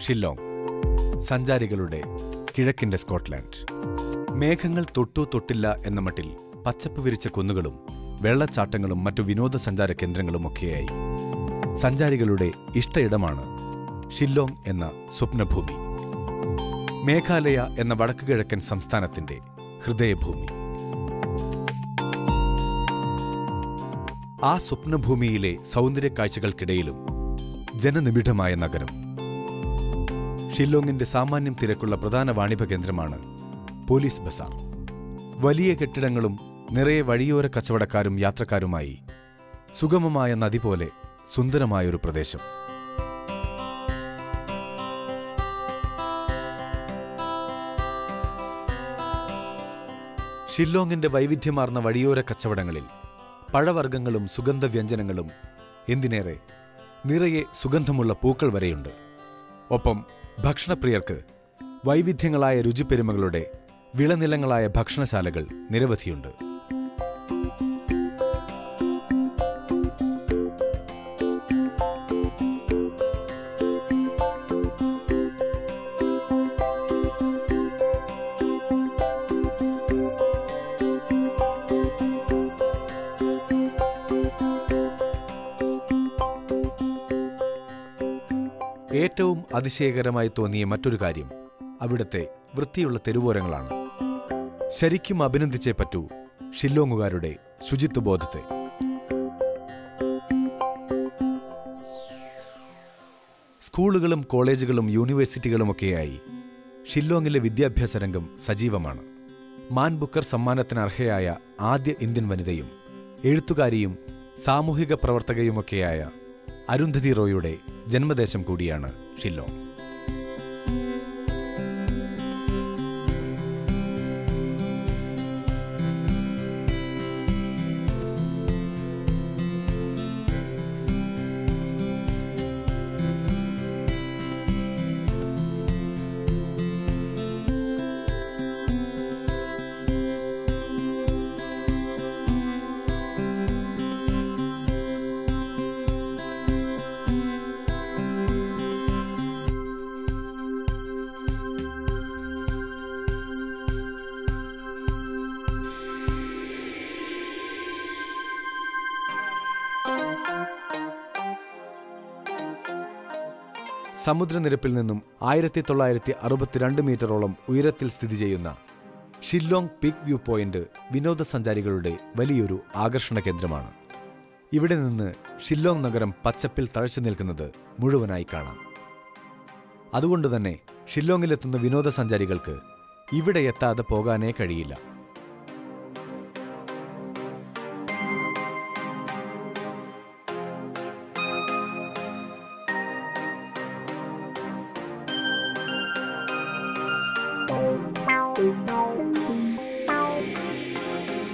ഷില്ലോങ് സഞ്ചാരികളുടെ കിഴക്കിന്റെ സ്കോട്ട്ലാൻഡ്. മേഘങ്ങൾ തൊട്ടു തൊട്ടില്ല എന്ന മട്ടിൽ പച്ചപ്പ് വിരിച്ച കുന്നുകളും വെള്ളച്ചാട്ടങ്ങളും മറ്റു വിനോദസഞ്ചാര കേന്ദ്രങ്ങളും ഒക്കെയായി. സഞ്ചാരികളുടെ ഇഷ്ടയിടമാണ് ഷില്ലോങ് എന്ന സ്വപ്നഭൂമി. മേഘാലയ എന്ന വടക്കു കിഴക്കൻ സംസ്ഥാനത്തിന്റെ ഹൃദയഭൂമി. ആ സ്വപ്നഭൂമിയിലെ സൗന്ദര്യ കാഴ്ചകൾക്കിടയിലും ജനനിബിഡമായ നഗരം. ഷില്ലോങ്ങിന്റെ സാമാന്യം തിരക്കുള്ള പ്രധാന വാണിഭ കേന്ദ്രമാണ് പോലീസ് ബസാർ. വലിയ കെട്ടിടങ്ങളും നിറയെ വഴിയോര കച്ചവടക്കാരും യാത്രക്കാരുമായി സുഗമമായ നദി പോലെ സുന്ദരമായൊരു പ്രദേശം. ഷില്ലോങ്ങിന്റെ വൈവിധ്യമാർന്ന വഴിയോര കച്ചവടങ്ങളിൽ പഴവർഗങ്ങളും സുഗന്ധവ്യഞ്ജനങ്ങളും എന്തിനേറെ നിറയെ സുഗന്ധമുള്ള പൂക്കൾ വരെയുണ്ട്. ഒപ്പം ഭക്ഷണപ്രിയർക്ക് വൈവിധ്യങ്ങളായ രുചിപ്പെരുമകളുടെ വിളനിലങ്ങളായ ഭക്ഷണശാലകൾ നിരവധിയുണ്ട്. ഏറ്റവും അതിശയകരമായി തോന്നിയ മറ്റൊരു കാര്യം അവിടുത്തെ വൃത്തിയുള്ള തെരുവോരങ്ങളാണ്. ശരിക്കും അഭിനന്ദിച്ചേ പറ്റൂ ഷില്ലോങ്ങുകാരുടെ ശുചിത്വബോധത്തെ സ്കൂളുകളും കോളേജുകളും യൂണിവേഴ്സിറ്റികളുമൊക്കെയായി ഷില്ലോങ്ങിലെ വിദ്യാഭ്യാസ രംഗം സജീവമാണ്. മാൻ ബുക്കർ സമ്മാനത്തിന് അർഹയായ ആദ്യ ഇന്ത്യൻ വനിതയും എഴുത്തുകാരിയും സാമൂഹിക പ്രവർത്തകയുമൊക്കെയായ അരുന്ധതി റോയുടെ ജന്മദേശം കൂടിയാണ് ഷില്ലോങ്. സമുദ്രനിരപ്പിൽ നിന്നും ആയിരത്തി തൊള്ളായിരത്തി അറുപത്തിരണ്ട് മീറ്ററോളം ഉയരത്തിൽ സ്ഥിതി ചെയ്യുന്ന ഷില്ലോങ് പീക്ക് വ്യൂ പോയിന്റ് വിനോദസഞ്ചാരികളുടെ വലിയൊരു ആകർഷണ കേന്ദ്രമാണ്. ഇവിടെ നിന്ന് ഷില്ലോങ് നഗരം പച്ചപ്പിൽ തഴച്ചു നിൽക്കുന്നത് മുഴുവനായി കാണാം. അതുകൊണ്ട് തന്നെ ഷില്ലോങ്ങിലെത്തുന്ന വിനോദസഞ്ചാരികൾക്ക് ഇവിടെ എത്താതെ പോകാനേ കഴിയില്ല.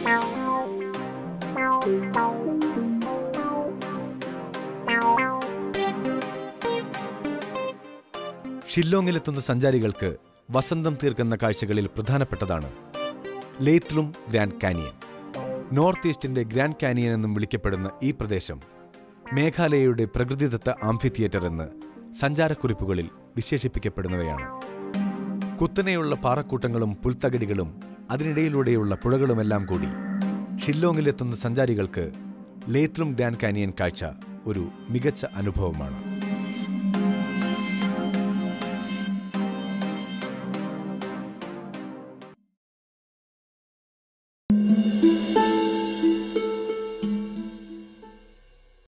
ഷില്ലോങ്ങിലെത്തുന്ന സഞ്ചാരികൾക്ക് വസന്തം തീർക്കുന്ന കാഴ്ചകളിൽ പ്രധാനപ്പെട്ടതാണ് ലേത്ലും ഗ്രാൻഡ് കാനിയൻ. നോർത്ത് ഈസ്റ്റിന്റെ ഗ്രാൻഡ് കാനിയൻ എന്നും വിളിക്കപ്പെടുന്ന ഈ പ്രദേശം മേഘാലയയുടെ പ്രകൃതിദത്ത ആംഫി തിയേറ്റർ എന്ന് സഞ്ചാരക്കുറിപ്പുകളിൽ വിശേഷിപ്പിക്കപ്പെടുന്നവയാണ്. കുത്തനെയുള്ള പാറക്കൂട്ടങ്ങളും പുൽത്തകടികളും അതിനിടയിലൂടെയുള്ള പുഴകളുമെല്ലാം കൂടി ഷില്ലോങ്ങിലെത്തുന്ന സഞ്ചാരികൾക്ക് ലേത്രും ഗ്രാൻഡ് കാനിയൻ കാഴ്ച ഒരു മികച്ച അനുഭവമാണ്.